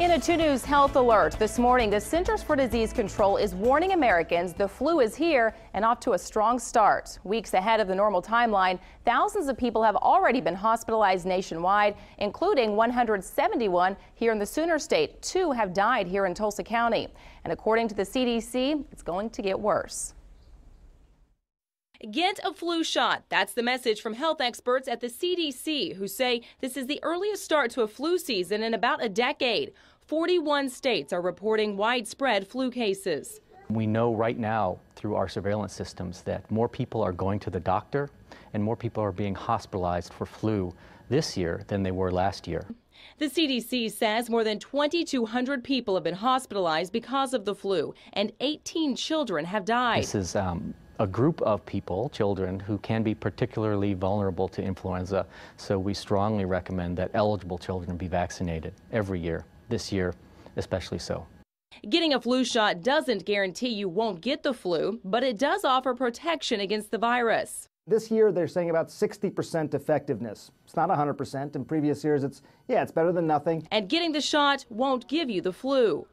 In a 2 News health alert this morning, the Centers for Disease Control is warning Americans the flu is here and off to a strong start. Weeks ahead of the normal timeline, thousands of people have already been hospitalized nationwide, including 171 here in the Sooner State. Two have died here in Tulsa County. And according to the CDC, it's going to get worse. Get a flu shot. That's the message from health experts at the CDC who say this is the earliest start to a flu season in about a decade. 41 states are reporting widespread flu cases. We know right now through our surveillance systems that more people are going to the doctor and more people are being hospitalized for flu this year than they were last year. The CDC says more than 2,200 people have been hospitalized because of the flu, and 18 children have died. This is um, a group of people, children, who can be particularly vulnerable to influenza, so we strongly recommend that eligible children be vaccinated every year, this year especially so. Getting a flu shot doesn't guarantee you won't get the flu, but it does offer protection against the virus. This year, they're saying about 60% effectiveness. It's not 100%. In previous years, it's, yeah, it's better than nothing. And getting the shot won't give you the flu.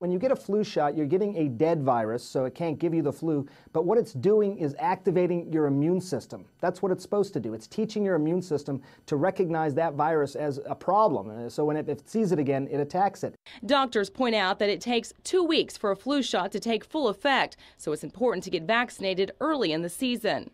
When you get a flu shot, you're getting a dead virus, so it can't give you the flu. But what it's doing is activating your immune system. That's what it's supposed to do. It's teaching your immune system to recognize that virus as a problem. Uh, so when it, if it sees it again, it attacks it. Doctors point out that it takes two weeks for a flu shot to take full effect, so it's important to get vaccinated early in the season.